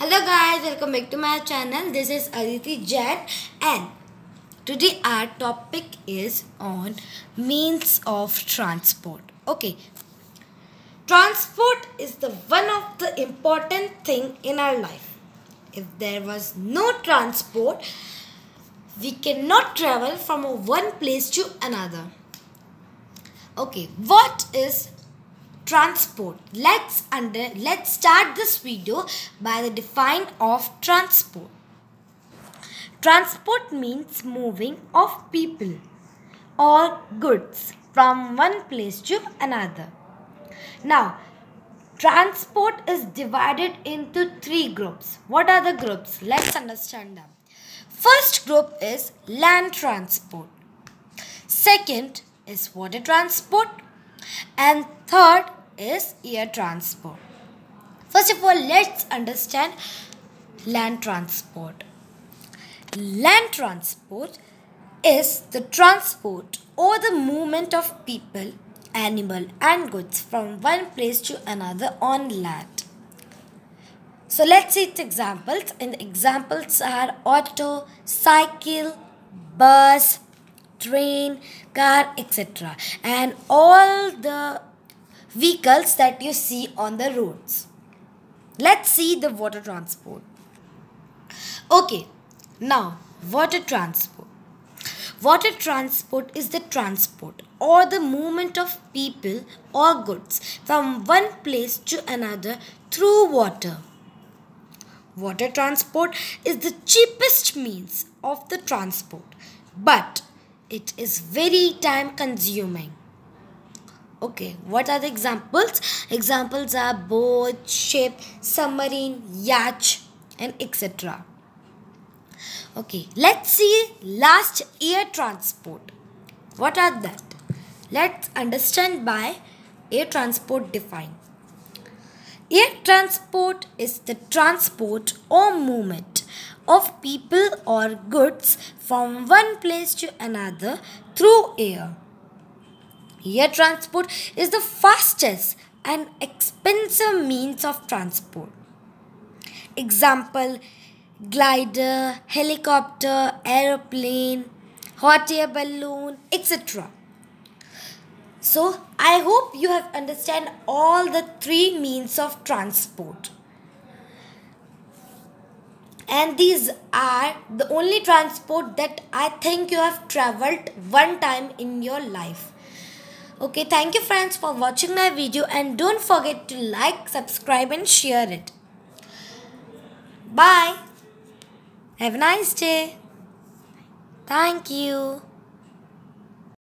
Hello guys, welcome back to my channel. This is Aditi Jain and today our topic is on means of transport. Okay. Transport is the one of the important thing in our life. If there was no transport, we cannot travel from one place to another. Okay, what is transport. Let's under let's start this video by the define of transport. Transport means moving of people or goods from one place to another. Now transport is divided into three groups. What are the groups? Let's understand them. First group is land transport. Second is water transport. And third is air transport. First of all, let's understand land transport. Land transport is the transport or the movement of people, animal and goods from one place to another on land. So let's see its examples. And the examples are auto, cycle, bus, train, car, etc. And all the vehicles that you see on the roads. Let's see the water transport. Okay, now water transport. Water transport is the transport or the movement of people or goods from one place to another through water. Water transport is the cheapest means of the transport, but it is very time consuming. Okay, what are the examples? Examples are boat, ship, submarine, yacht, and etc. Okay, let's see last air transport. What are that? Let's understand by air transport defined. Air transport is the transport or movement of people or goods from one place to another through air. Air transport is the fastest and expensive means of transport. Example glider, helicopter, aeroplane, hot air balloon, etc. So, I hope you have understand all the three means of transport. And these are the only transport that I think you have traveled one time in your life. Okay, thank you friends for watching my video and don't forget to like, subscribe and share it. Bye. Have a nice day. Thank you.